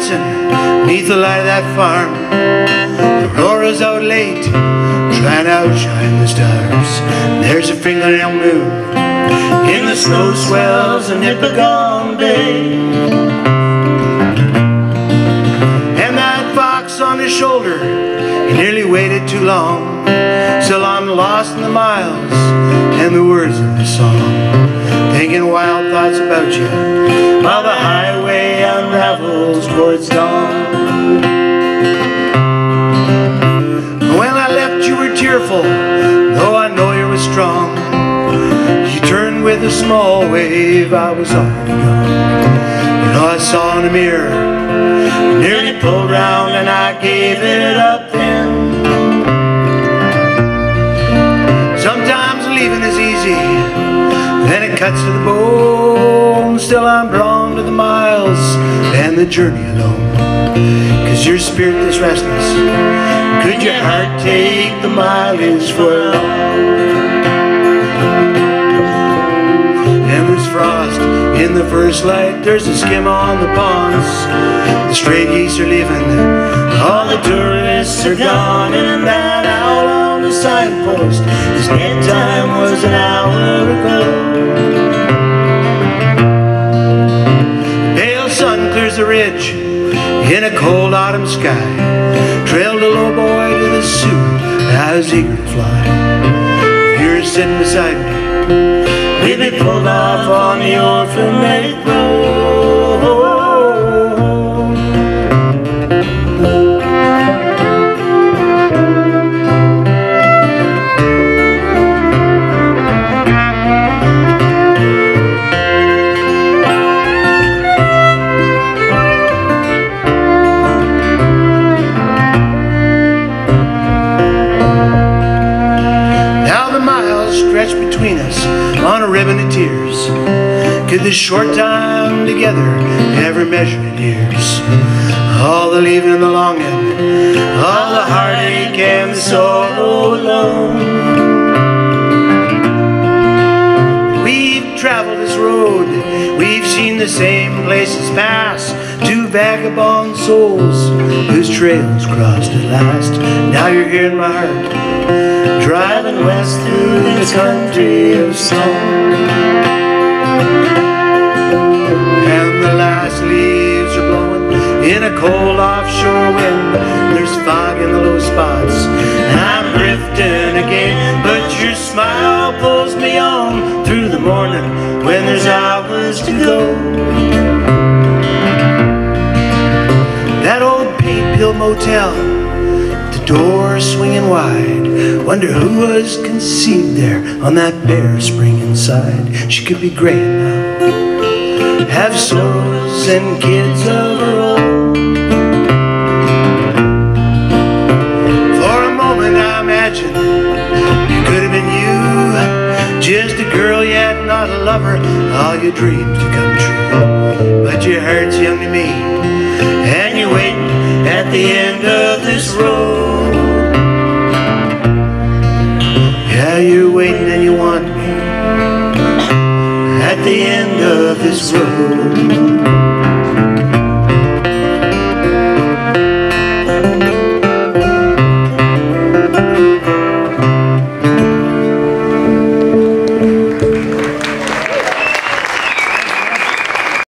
dancing neath the light of that farm. Aurora's out late, trying to outshine the stars. There's a fingernail moon in the snow swells of Nipigon Bay. And that fox on his shoulder, he nearly waited too long. Till I'm lost in the miles and the words of the song. Thinking wild thoughts about you while the highway unravels towards dawn. I was already gone. You know, I saw in a mirror, I nearly pulled round, and I gave it up then. Sometimes leaving is easy, then it cuts to the bone. Still, I'm drawn to the miles and the journey alone. Cause your spirit is restless. Could your heart take the mileage for long? In the first light, there's a skim on the ponds. The stray geese are leaving, all the tourists are gone, and that owl on the signpost, his bedtime was an hour ago. Pale sun clears the ridge in a cold autumn sky. Trailed a low boy to the Soo, I was eager fly. You're sitting beside me, be pulled off on the miles stretch between us on a ribbon of tears. Could this short time together ever measure in years? All the leaving and the longing, all the heartache and the sorrow alone. We've traveled this road, we've seen the same places pass. Two vagabond souls whose trails crossed at last. Now you're here in my heart driving west through this country of stone. And the last leaves are blowing in a cold offshore wind. There's fog in the low spots, I'm drifting again. But your smile pulls me on through the morning when there's hours to go. That old paint pill motel the door swinging wide. Wonder who was conceived there on that bare spring inside. She could be great now, have sorrows and kids of her own. For a moment I imagine it could have been you, just a girl yet not a lover. All your dreams to come true, but your heart's young to me, and you're waiting at the end of this road. Yeah, you're waiting and you want me at the end of this road.